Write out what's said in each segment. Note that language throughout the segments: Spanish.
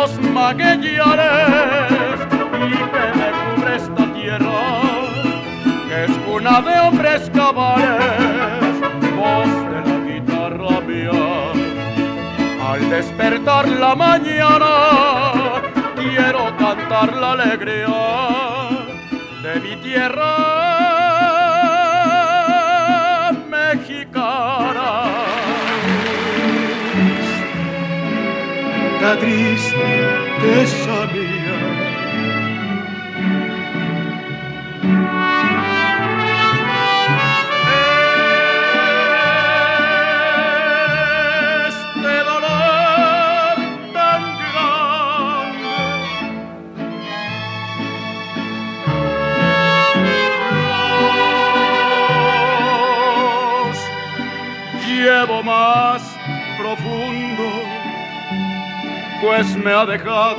los maguellares, y que me cubre esta tierra, que es cuna de hombres cabales, voz de la guitarra mía. Al despertar la mañana, quiero cantar la alegría de mi tierra. La tristeza mía. Este llevo más pues me ha dejado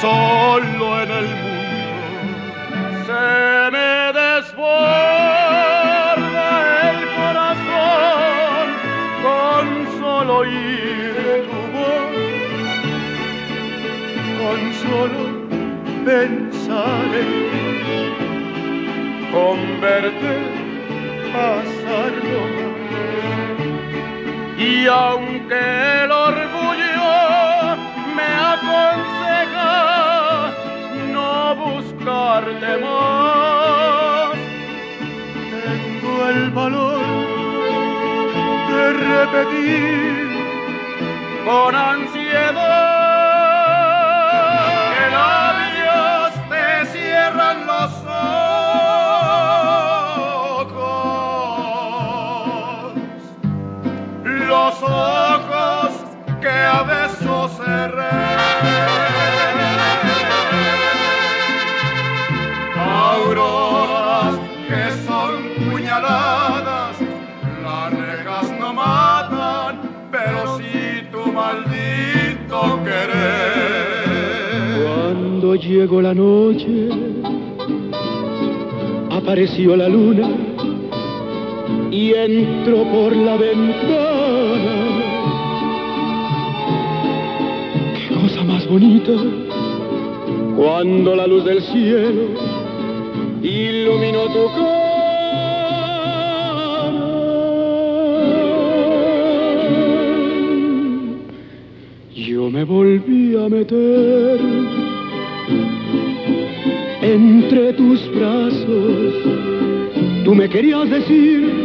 solo en el mundo. Se me desborda el corazón con solo oír tu voz, con solo pensar en con verte pasar y aunque tengo el valor de repetir con ansiedad. Llegó la noche, apareció la luna y entró por la ventana más bonita cuando la luz del cielo iluminó tu cara. Yo me volví a meter tus brazos. Tú me querías decir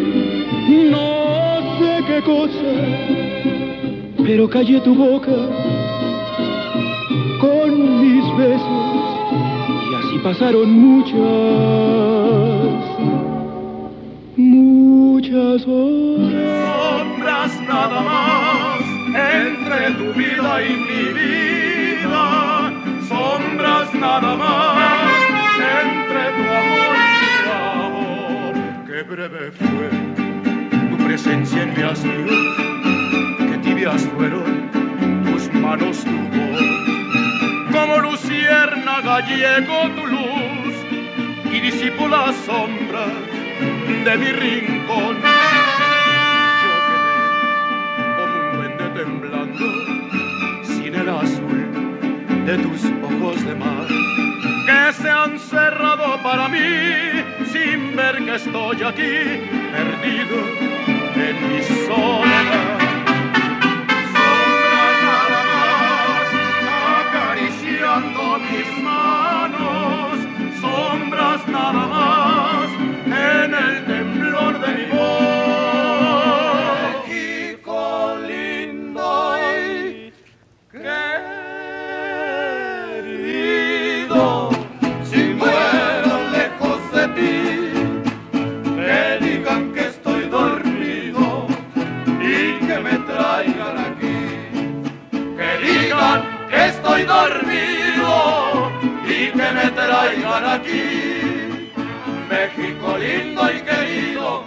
no sé qué cosa, pero callé tu boca con mis besos y así pasaron muchas, muchas horas. Sombras nada más entre tu vida y mi vida, breve fue tu presencia en mi asilo, qué tibias fueron tus manos, tu voz como lucierna gallego tu luz y disipo las sombras de mi rincón. Yo quedé como un duende temblando sin el azul de tus ojos de mar que se han cerrado para mí que estoy aquí perdido aquí. México lindo y querido,